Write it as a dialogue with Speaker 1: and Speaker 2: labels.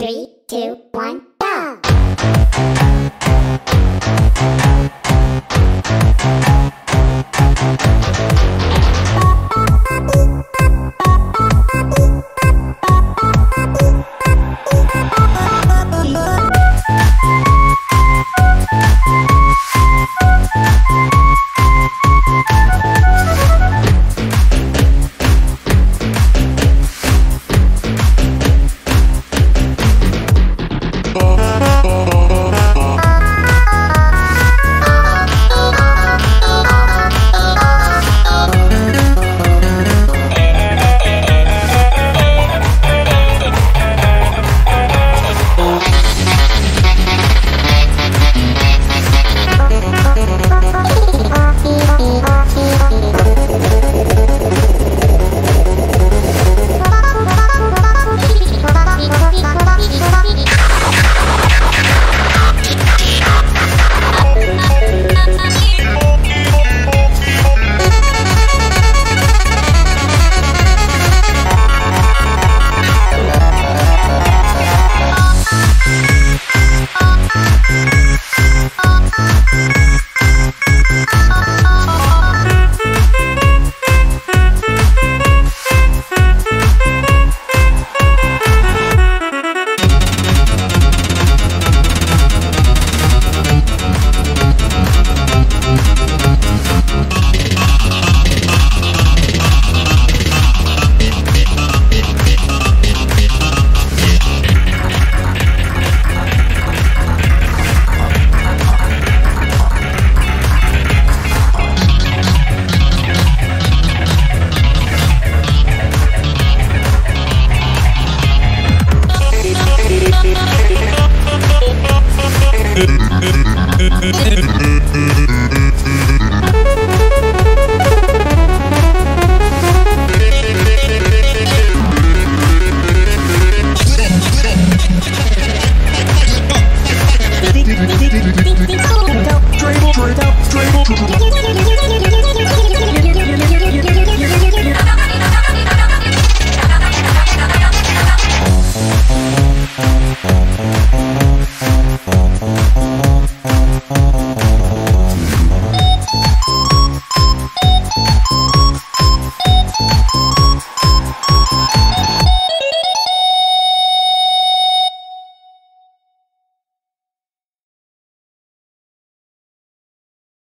Speaker 1: Three, two, one. Dribble,
Speaker 2: dribble, dribble, dribble.